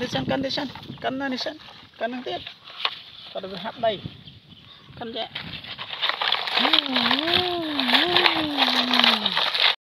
condition condition condition condition condition condition condition condition condition